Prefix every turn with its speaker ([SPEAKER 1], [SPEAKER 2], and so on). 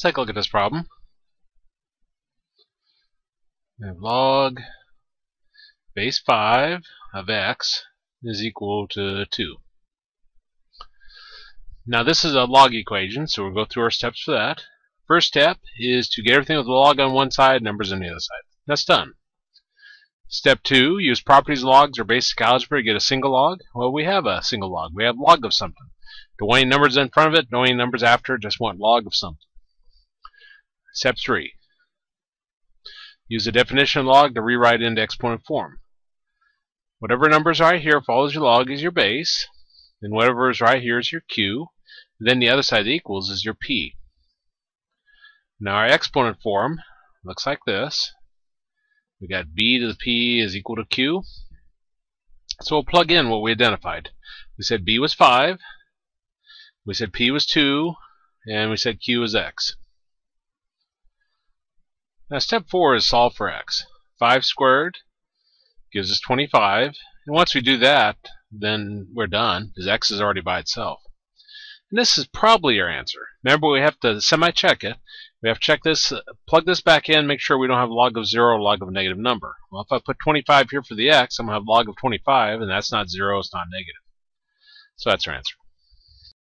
[SPEAKER 1] Let's take a look at this problem. We have log base 5 of x is equal to 2. Now this is a log equation, so we'll go through our steps for that. First step is to get everything with the log on one side, numbers on the other side. That's done. Step 2, use properties logs or basic algebra to get a single log. Well, we have a single log. We have log of something. Don't want any numbers in front of it, don't want any numbers after just want log of something. Step 3. Use the definition log to rewrite into exponent form. Whatever numbers right here follows your log is your base, and whatever is right here is your q, then the other side the equals is your p. Now our exponent form looks like this. We got b to the p is equal to q. So we'll plug in what we identified. We said b was 5, we said p was 2, and we said q was x. Now step 4 is solve for x. 5 squared gives us 25, and once we do that, then we're done, because x is already by itself. And this is probably our answer. Remember, we have to semi-check it. We have to check this, plug this back in, make sure we don't have log of 0 or log of a negative number. Well, if I put 25 here for the x, I'm going to have log of 25, and that's not 0, it's not negative. So that's our answer.